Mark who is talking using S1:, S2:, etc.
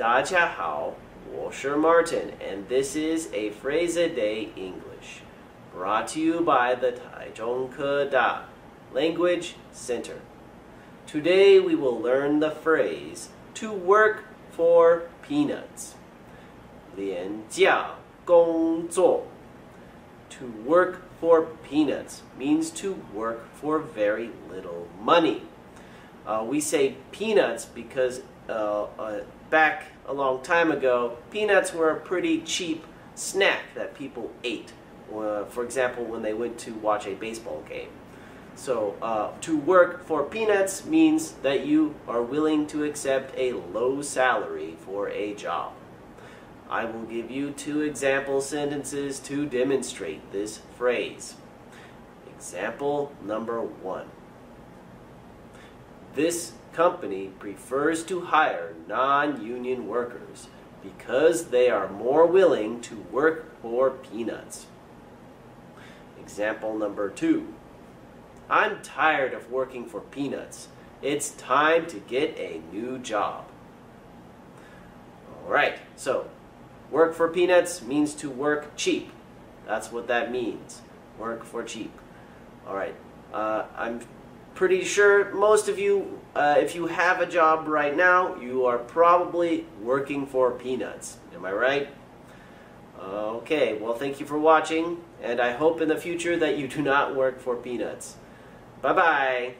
S1: 大家好，我是 Martin, and this is a phrase a day English, brought to you by the Taichung Keda Language Center. Today we will learn the phrase to work for peanuts. 廉价工作 To work for peanuts means to work for very little money. Uh, we say peanuts because uh, uh, back a long time ago, peanuts were a pretty cheap snack that people ate. Uh, for example, when they went to watch a baseball game. So, uh, to work for peanuts means that you are willing to accept a low salary for a job. I will give you two example sentences to demonstrate this phrase. Example number one. This company prefers to hire non-union workers because they are more willing to work for peanuts. Example number two. I'm tired of working for peanuts. It's time to get a new job. Alright, so work for peanuts means to work cheap. That's what that means. Work for cheap. Alright, uh, I'm pretty sure most of you, uh, if you have a job right now, you are probably working for peanuts. Am I right? Okay, well thank you for watching, and I hope in the future that you do not work for peanuts. Bye-bye.